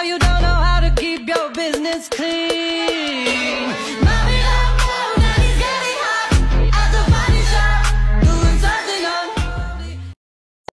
Now you don't know how to keep your business clean.